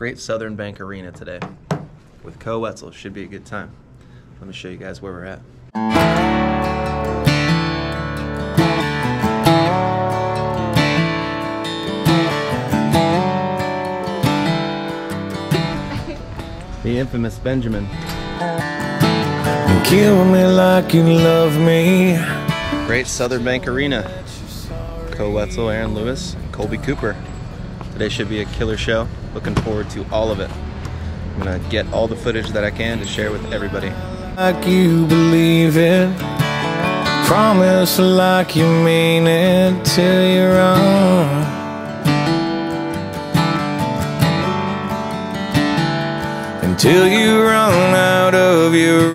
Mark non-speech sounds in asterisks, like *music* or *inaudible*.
Great Southern Bank Arena today with Koe Wetzel. Should be a good time. Let me show you guys where we're at. *laughs* The infamous Benjamin. Kill me like you love me. Great Southern Bank Arena. Koe Wetzel, Aaron Lewis, Colby Cooper. Today should be a killer show. Looking forward to all of it. I'm gonna get all the footage that I can to share with everybody. Like you believe it. Promise like you mean it till you're wrong. Until you run out of your